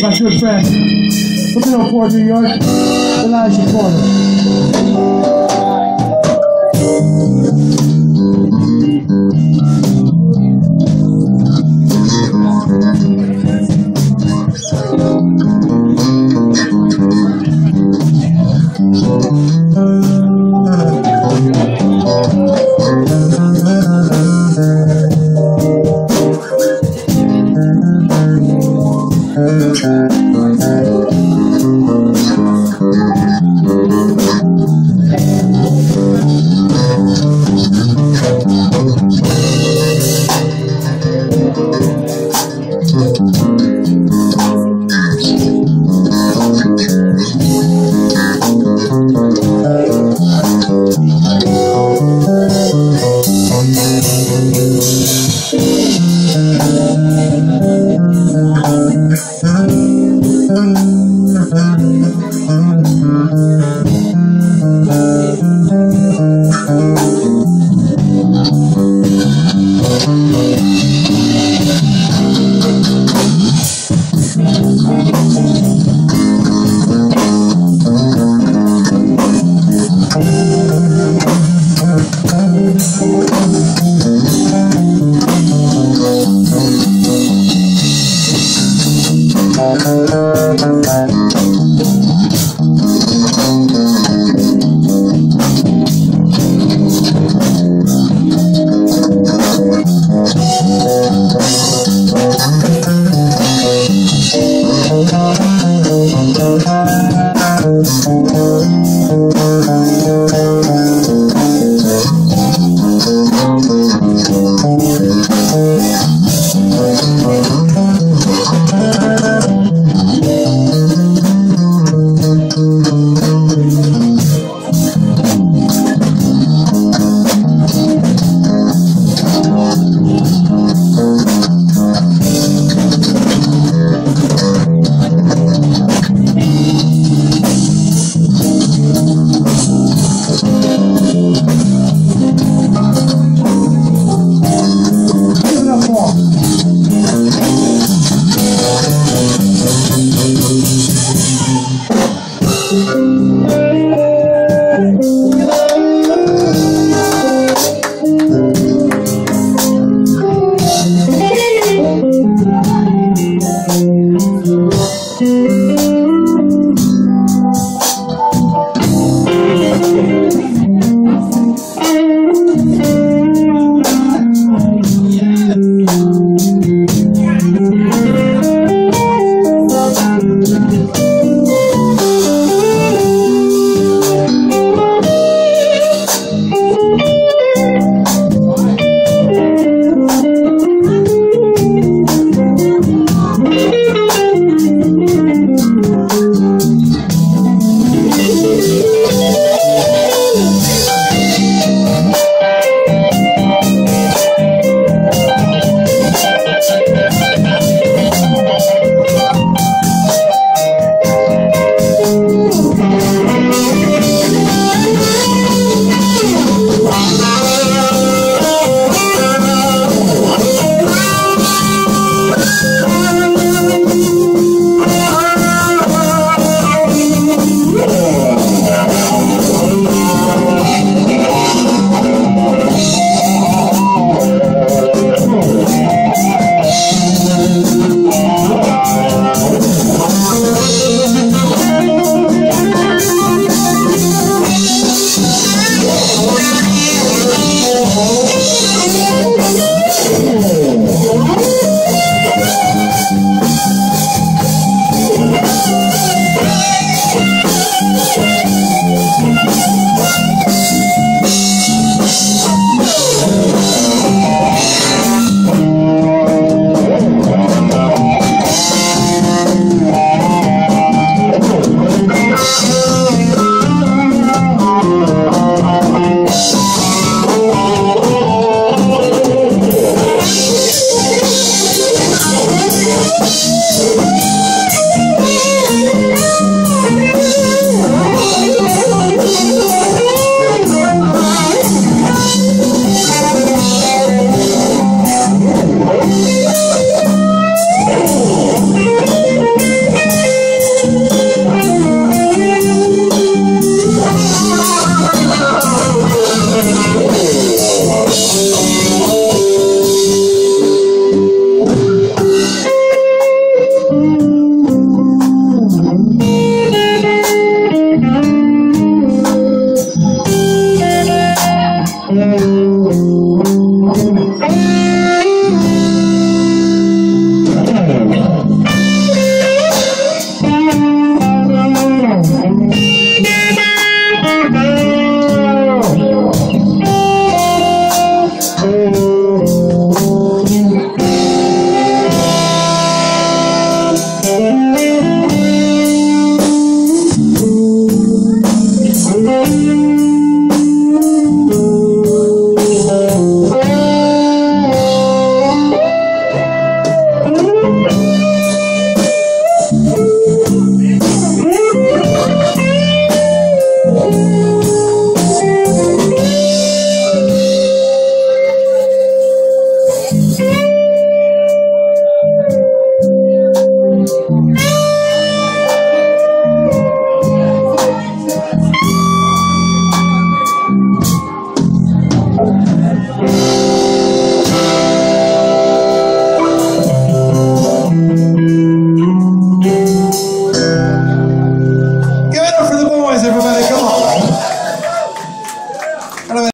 good friend. Put it up for New York, Elijah Porter. Give